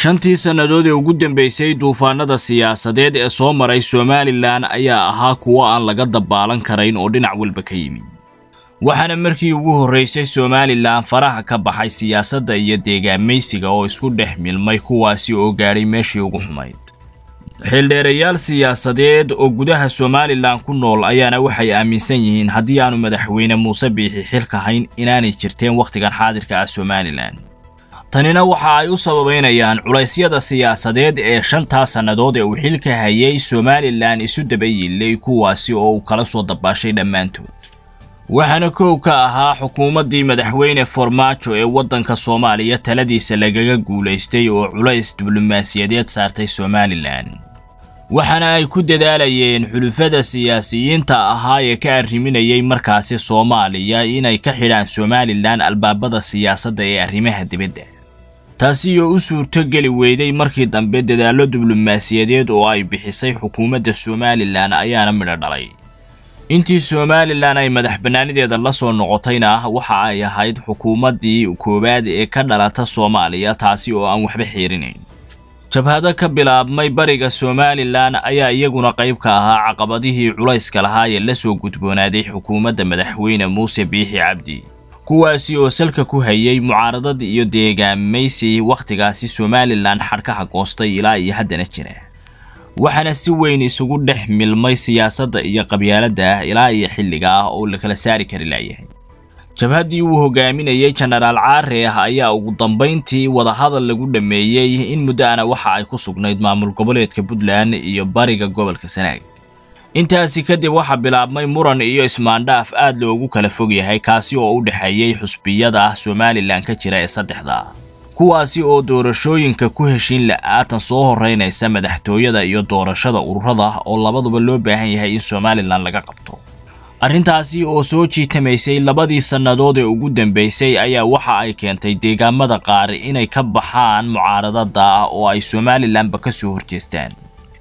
shantii sannadood ee ugu dambaysay duufaanada siyaasadeed ee soo maray somalilan ayaa ahaa kuwo aan laga dabaalan karayn oo dhinac walba ka yimi waxaana markii ugu horraysay somalilan faraha ka baxay siyaasadda iyo deegaamaysiga oo isku dhex milmay kuwaasi oo gaadhay meeshii ugu xumayd. Xildheerayaal siyaasadeed oo gudaha somalilan ku nool ayaana waxay aaminsan yihiin haddii aanu madaxweyne muuse biixi xilka hayn inaanay jirteen wakhtigan xaadirka ah somalilan tanina waxa ay u sababaynayaan culaysyada siyaasadeed ee shantaa sannadood ee uu xilka hayay somalilan isu daba yiilay kuwaasi oo uu kala soo dabaashay dhammaantood. Waxaana kow ka ahaa xukuumaddii madaxweyne farmaajo ee waddanka soomaaliya taladiisa lagaga guulaystay oo culays diblomaasiyadeed saartay somalilan waxaana ay ku dadaalayeen xulufada siyaasiyiinta ahaa ee ka arriminayay markaasi soomaaliya inay ka xidhaan somalilan albaabada siyaasadda ee arrimaha dibadda taasi oo u suurto geli weyday markii dambe dadaallo diblomaasiyadeed oo ay bixisay xukuumadda somalilan ayaana midho dhalay. Intii somalilan ay madax bannaanideeda la soo noqotayna waxa ay ahayd xukuumaddii koowaad ee ka dhalata soomaaliya taasi oo aan waxba xiirinayn jabhado ka bilaabmay bariga somalilan ayaa iyaguna qayb ka ahaa caqabadihii culayska lahaa ee la soo gudboonaaday xukuumadda madaxweyne muuse biixi cabdi kuwaasi oo salka ku hayay mucaaradad iyo deegaamaysi wakhtigaasi somalilan xadhkaha goostay ilaa iyo haddana jira. Waxaana si weyn isugu dhex milmay siyaasadda iyo qabyaaladda ah ilaa iyo xilliga ah oo la kala saari kari laayahay jabhaddii uu hogaaminayay jenaraal caare ah ayaa ugu dambayntii wadahadal lagu dhammeeyey in muddo ana waxa ay ku sugnayd maamul goboleedka puntland iyo bariga gobolka sanaag intaasi kadib waxaa bilaabmay muran iyo ismaandhaaf aad loogu kala fog yahay kaasi oo u dhexeeyey xusbiyada somalilan ka jira ee saddexda. Kuwaasi oo doorashooyinka ku heshiin la'aatan soo horreynaysa madaxtooyada iyo doorashada ururada oo labaduba loo baahan yahay in somalilan laga qabto. Arrintaasi oo soo jiitamaysay labadii sannadood ee ugu dambaysay ayaa waxa ay keentay deegaamada qaar inay ka baxaan mucaaradada oo ay somalilanba ka soo horjeestaan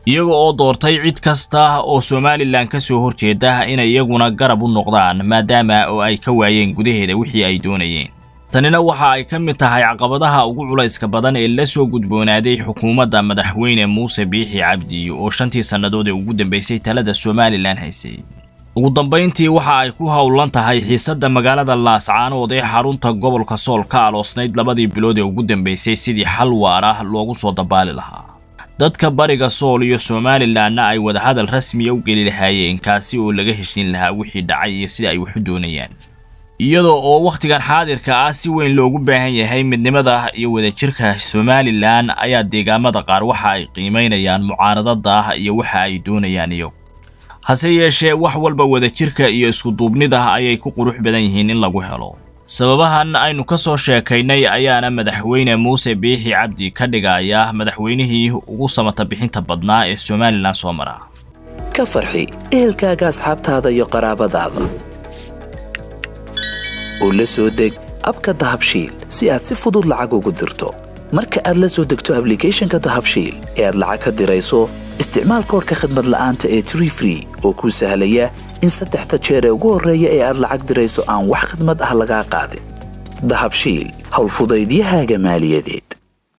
iyaga oo doortay cid kasta oo somalilan ka soo horjeeda inay iyaguna garab u noqdaan maadaama oo ay ka waayeen gudaheeda wixii ay doonayeen. Tanina waxa ay ka mid tahay caqabadaha ugu culayska badan ee la soo gudboonaaday xukuumadda madaxweyne muuse biixi cabdi oo shantii sannadood ee ugu dambaysay talada somalilan haysay. Ugu dambayntii waxa ay ku howlan tahay xiisadda magaalada laascaanood ee xarunta gobolka sool ka aloosnayd labadii bilood ee ugu dambaysay sidii xal waara loogu soo dabaali lahaa dadka bariga sool iyo somalilanna ay wadahadal rasmiya u geli lahaayeen kaasi oo laga heshiin lahaa wixii dhacay iyo sida ay waxu doonayaan. Iyadoo oo wakhtigan xaadirka ah si weyn loogu baahan yahay midnimada iyo wadajirka somalilan ayaa deegaamada qaar waxa ay qiimaynayaan mucaaradada iyo waxa ay doonayaan iyagu hase yeeshee wax walba wadajirka iyo iskuduubnida ayay ku qurux badan yihiin in lagu helo sababahan aynu ka soo sheekaynay ayaana madaxweyne muuse biixi cabdi ka dhigaya madaxweynihii ugu samata bixinta badnaa ee somalilan soo mara. Ka farxi ehelkaaga asxaabtaada iyo qaraabadaada. Oo la soo deg abka dahabshiil si aad si fudud lacag ugu dirto. Marka aad la soo degto ablicathonka dahabshiil ee aad lacag ka dirayso isticmaal koorka khadmad la'aanta ee tree oo kuu sahlaya in saddexda jeer ee ugu horreeya ee aad lacag dirayso aan wax khadmad ah lagaa qaadin. Dahabshiil howlfudaydiyahaaga maaliyadeed